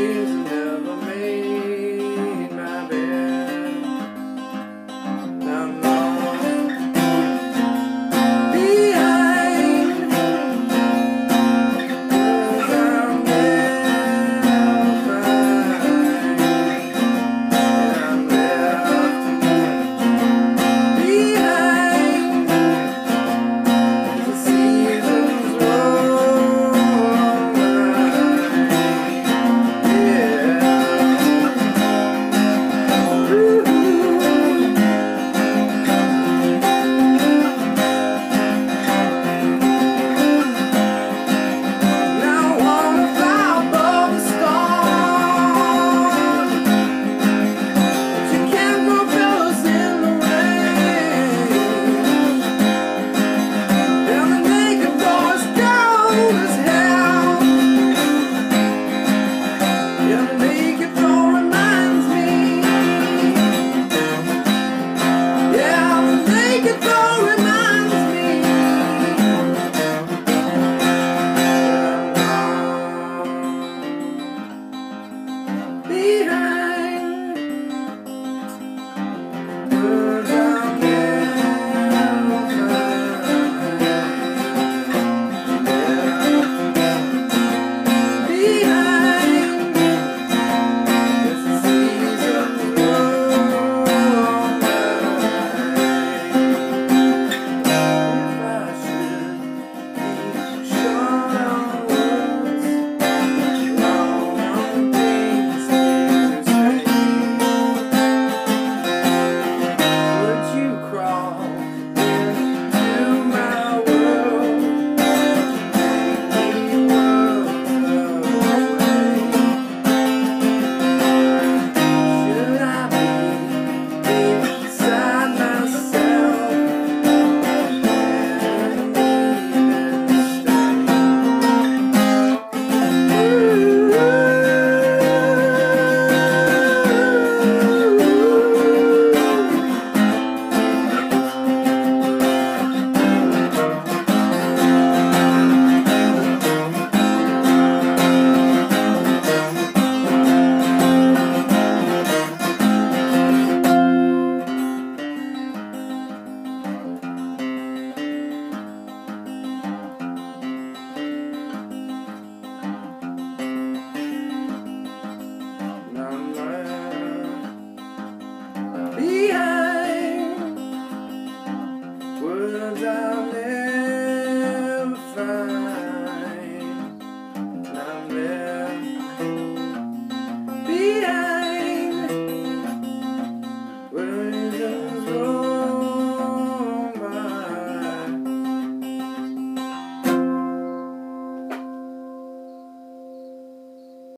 feeling